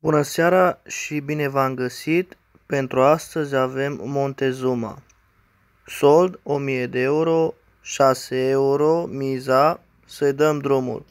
Bună seara și bine v-am găsit! Pentru astăzi avem Montezuma. Sold 1000 de euro, 6 euro, miza, să-i dăm drumul.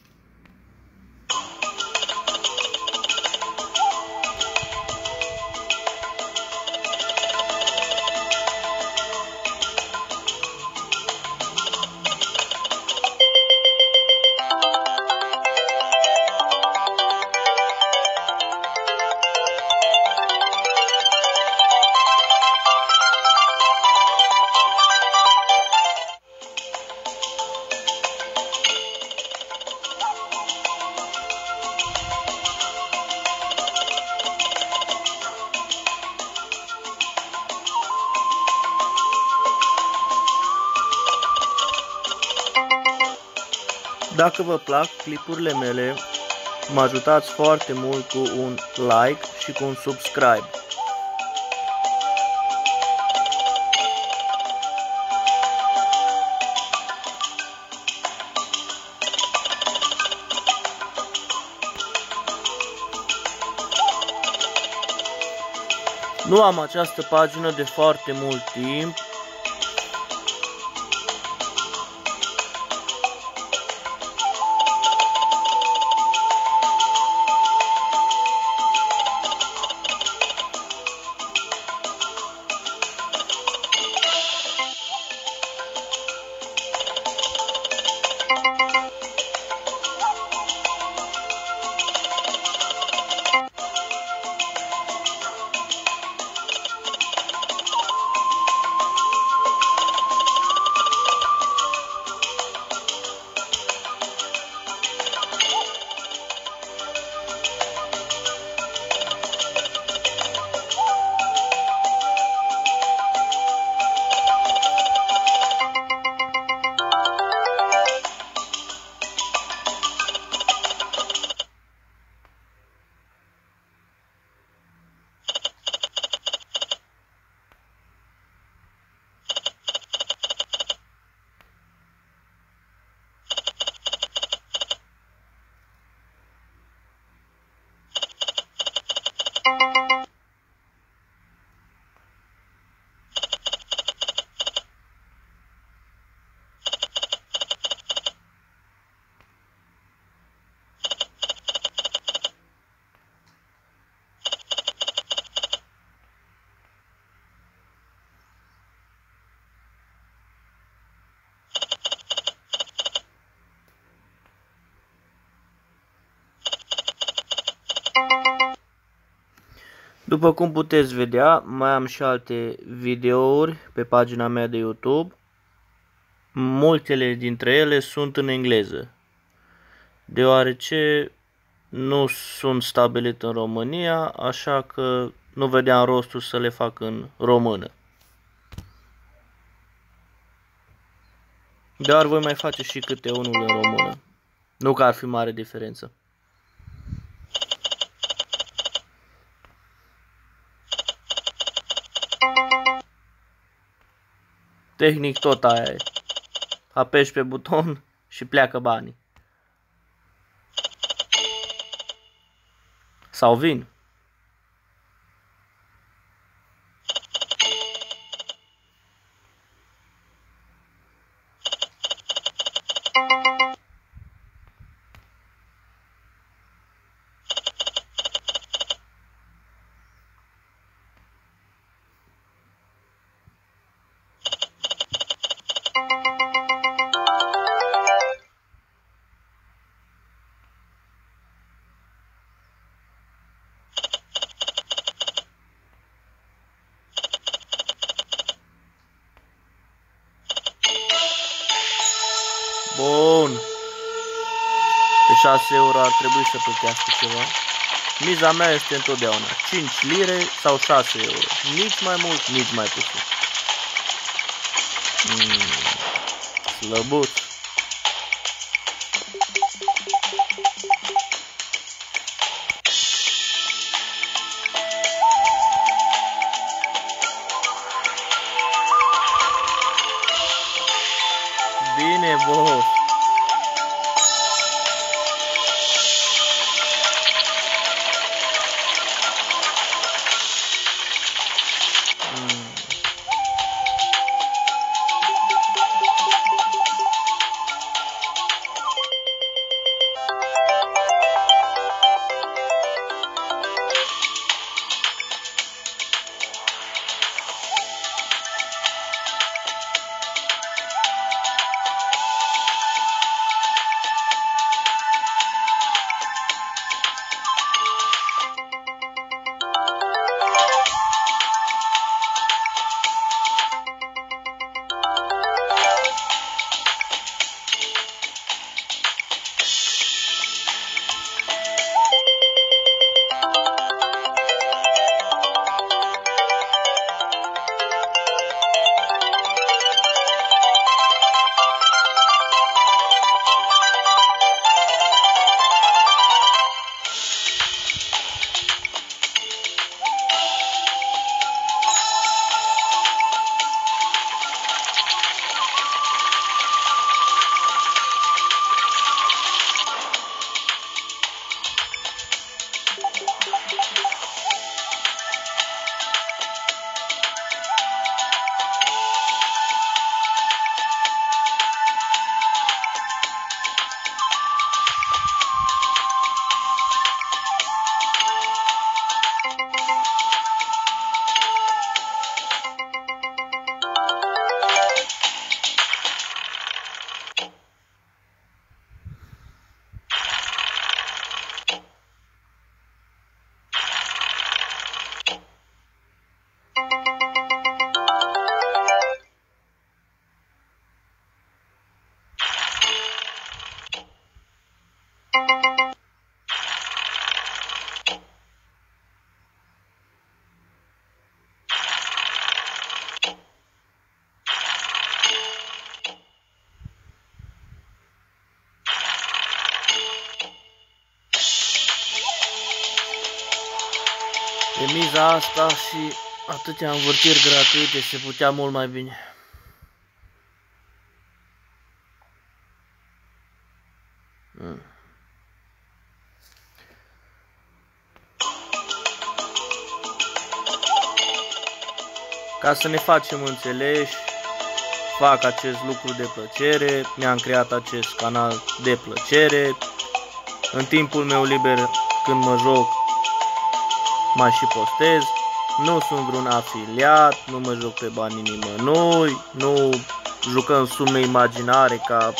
Dacă vă plac clipurile mele, mă ajutați foarte mult cu un like și cu un subscribe. Nu am această pagină de foarte mult timp, După cum puteți vedea, mai am și alte videouri pe pagina mea de YouTube. Multele dintre ele sunt în engleză, deoarece nu sunt stabilit în România, așa că nu vedeam rostul să le fac în română. Dar voi mai face și câte unul în română. Nu că ar fi mare diferență. Tehnic tot aia e. Apeși pe buton și pleacă banii. Sau vin. 6 euro ar trebui să plătească ceva. Miza mea este întotdeauna 5 lire sau 6 euro. Nici mai mult, nici mai puțin. Mm, slăbuț. Miza asta și atâtea învârtiri gratuite se putea mult mai bine. Mm. Ca să ne facem înțeleși, fac acest lucru de plăcere, mi-am creat acest canal de plăcere. În timpul meu liber, când mă joc, mai și postez. Nu sunt vreun afiliat, nu mă joc pe banii nimănui, nu jucăm sume imaginare ca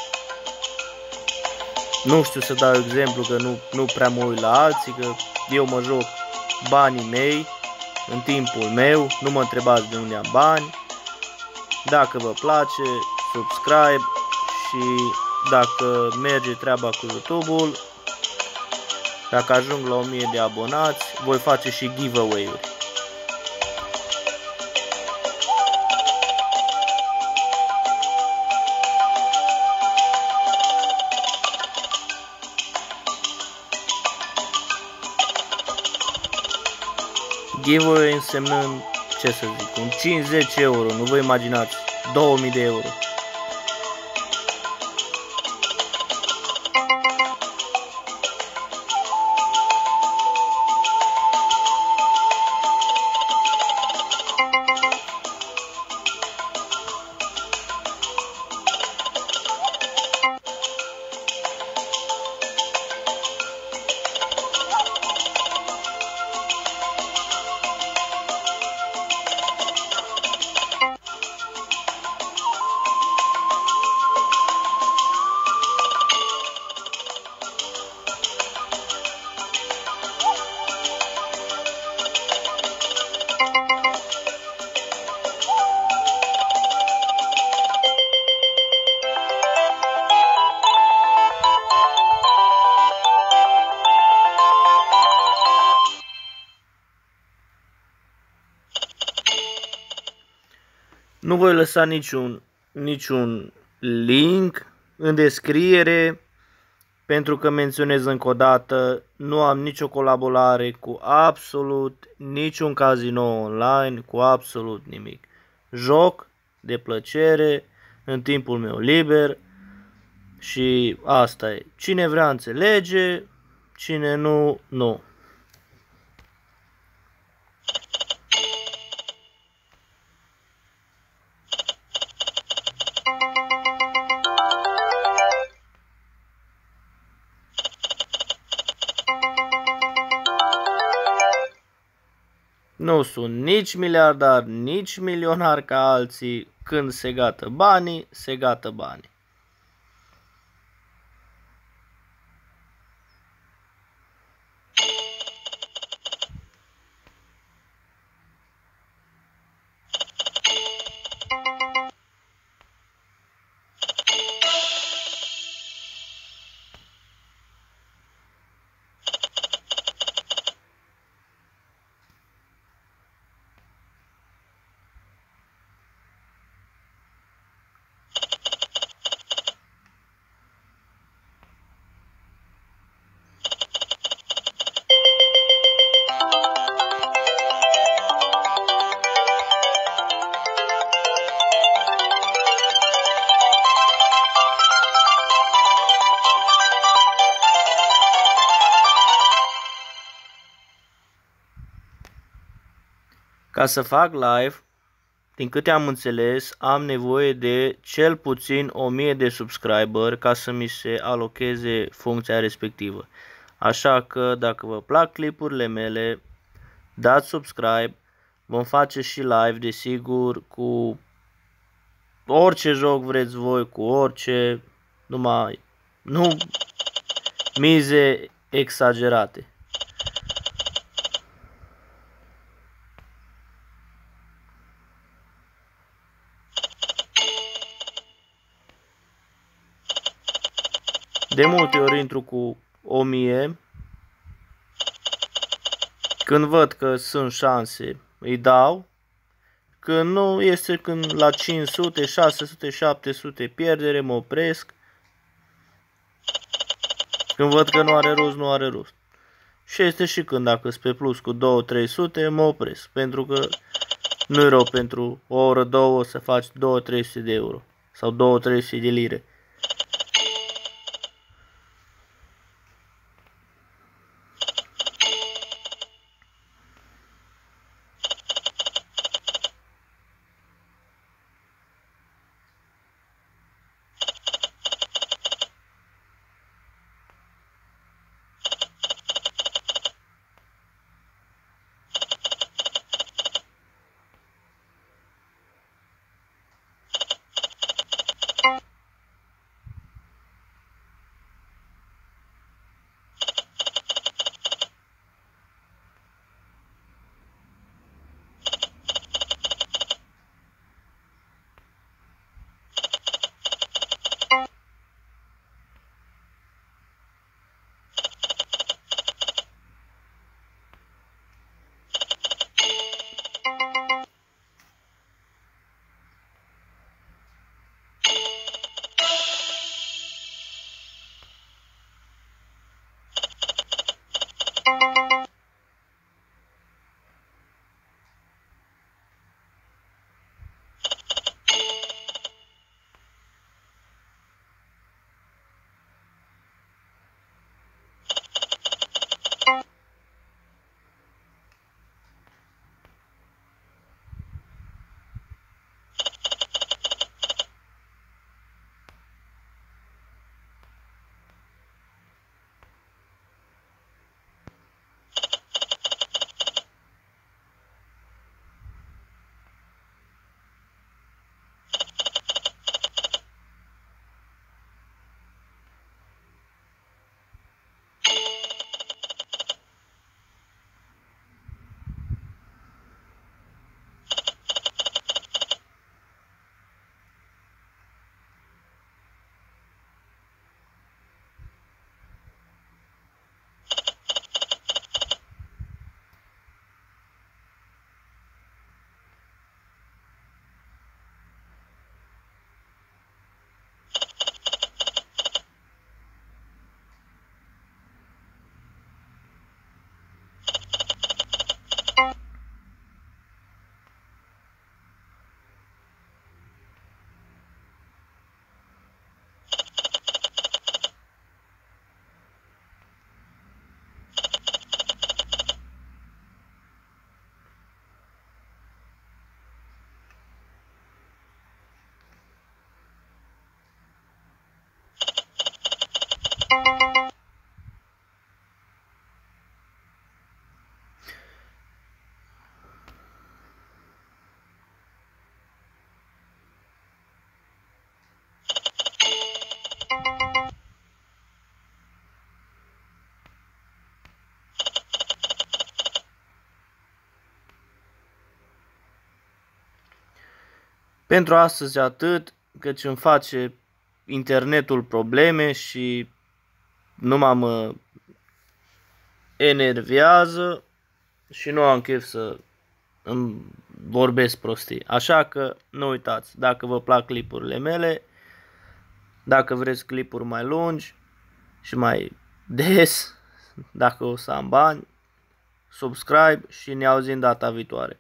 nu știu să dau exemplu că nu, nu prea mă uit la alții, că eu mă joc banii mei în timpul meu, nu mă întrebați de unde am bani. Dacă vă place, subscribe și dacă merge treaba cu YouTube-ul, dacă ajung la 1000 de abonați, voi face și giveaway-uri. Giveaway însemnând, ce să zic, un 50 euro, nu vă imaginați, 2000 de euro. Nu voi lăsa niciun, niciun link în descriere pentru că menționez încă o dată, nu am nicio colaborare cu absolut niciun casino online, cu absolut nimic. Joc de plăcere în timpul meu liber și asta e. Cine vrea înțelege, cine nu, nu. Nu sunt nici miliardar, nici milionar ca alții. Când se gată banii, se gată banii. Ca să fac live, din câte am înțeles, am nevoie de cel puțin 1000 de subscriber ca să mi se alocheze funcția respectivă. Așa că dacă vă plac clipurile mele, dați subscribe, vom face și live, desigur, cu orice joc vreți voi, cu orice, numai, nu mize exagerate. De multe ori intru cu 1000. Când văd că sunt șanse, îi dau. Când nu, este când la 500, 600, 700 pierdere, mă opresc. Când văd că nu are rost, nu are rost. Și este și când dacă sunt pe plus cu 2-300 mă opresc, pentru că nu e rău pentru o oră, două să faci 2-300 de euro sau 2-300 de lire. Pentru astăzi atât, căci îmi face internetul probleme și nu mă enervează și nu am chef să îmi vorbesc prostii. Așa că nu uitați, dacă vă plac clipurile mele, dacă vreți clipuri mai lungi și mai des, dacă o să am bani, subscribe și ne auzim data viitoare.